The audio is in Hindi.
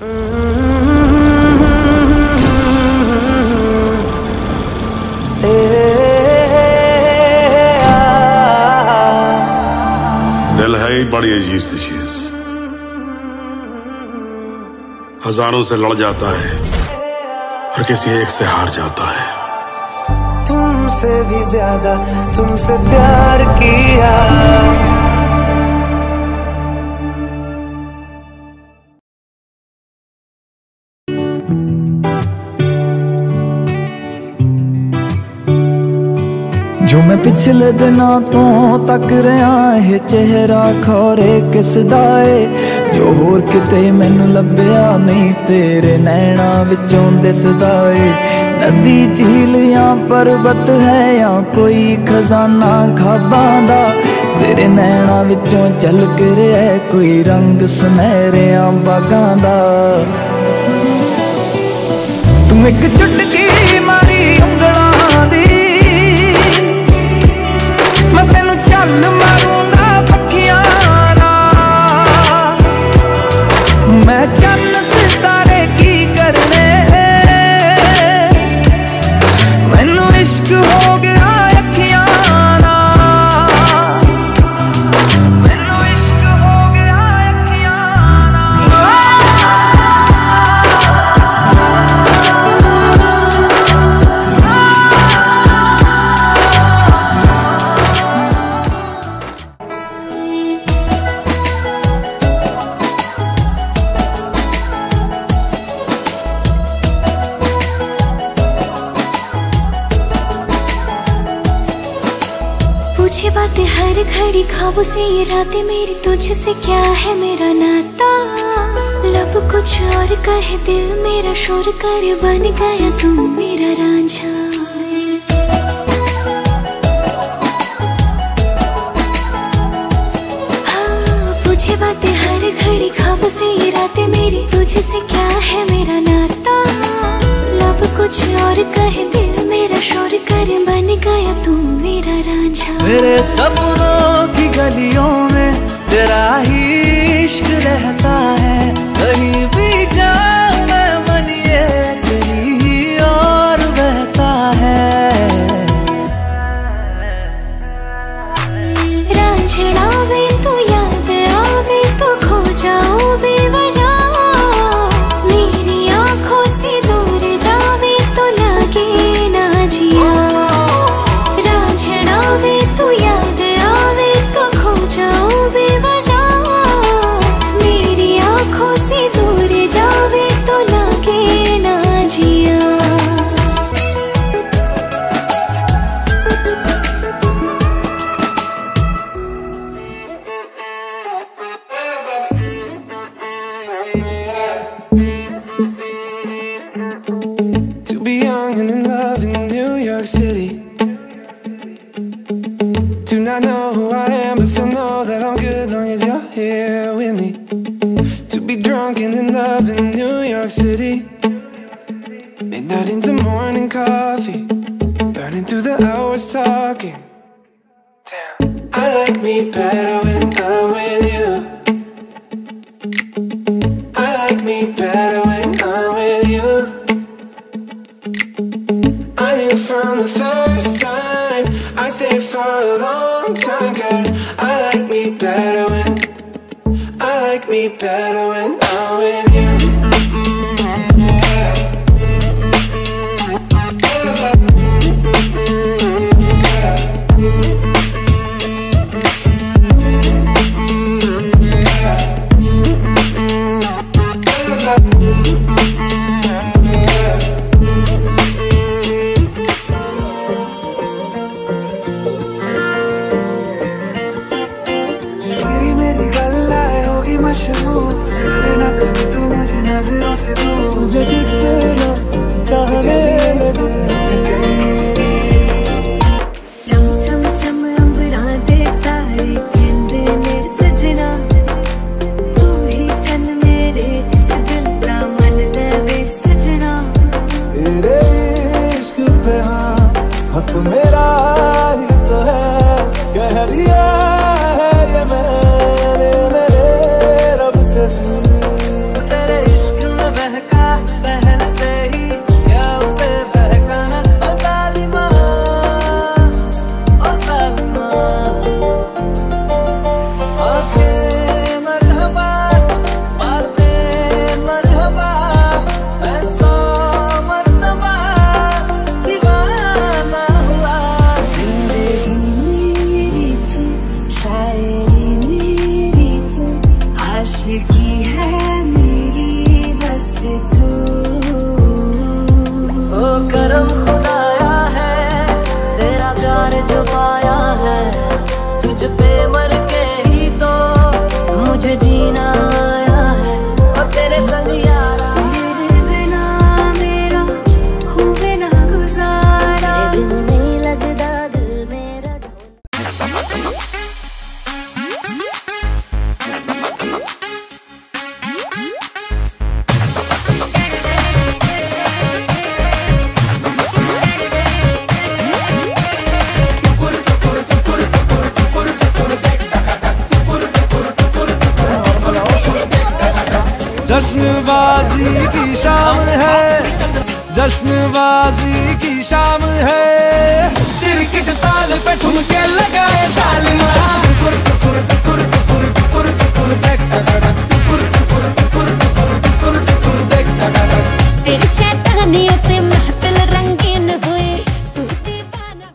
दिल है ही बड़ी अजीब सी चीज़। हज़ारों से लड़ जाता है और किसी एक से हार जाता है। तुमसे भी ज़्यादा, तुमसे प्यार किया। ਜੋ ਮੈਂ ਪਿਛਲੇ ਦਿਨਾਂ ਤੋਂ ਤੱਕ ਰਿਆਂ ਇਹ ਚਿਹਰਾ ਖੋਰੇ ਕਿਸ ਦਾ ਏ? ਜੋ ਹੋਰ ਕਿਤੇ ਮੈਨੂੰ ਲੱਭਿਆ ਨਹੀਂ, ਤੇਰੇ ਨੈਣਾ ਵਿੱਚੋਂ ਦਿਸਦਾ ਏ। ਨਦੀ ਝੀਲ ਜਾਂ ਪਰਬਤ ਹੈ ਜਾਂ ਕੋਈ ਖਜ਼ਾਨਾ ਖਾਬਾਂ ਦਾ, ਤੇਰੇ ਨੈਣਾ ਵਿੱਚੋਂ ਝਲਕ ਰਿਹਾ ਕੋਈ ਰੰਗ ਸੁਨਹਿਰਿਆਂ ਬਾਗਾਂ ਦਾ। ਤੂੰ ਇੱਕ ਚੁਟਕੀ बातें हर घड़ी ख्वाबों से ये रातें मेरी तुझसे क्या है मेरा नाता? लब कुछ और कहे दिल मेरा शोर कर बन गया तू मेरा रांझा। हाँ, बातें हर घड़ी ख्वाबों से ये रातें मेरी तुझसे क्या है मेरा नाता? लब कुछ और कहे दिल मेरा शोर कर बन गया तू मेरा राजा। मेरे सपनों की गलियों में तेरा ही इश्क रहता है and in New York City. Midnight into morning coffee. Burning through the hours talking. Damn. I like me better when I'm with you. I like me better when I'm with you. I knew from the first time I stayed for a long time Cause me better when I'm with you तुझे कितना चाहने लगे जश्नबाजी की शाम है। जश्नबाजी की शाम है। क्रिकेट ताल पे ठुमके लगाए ताल।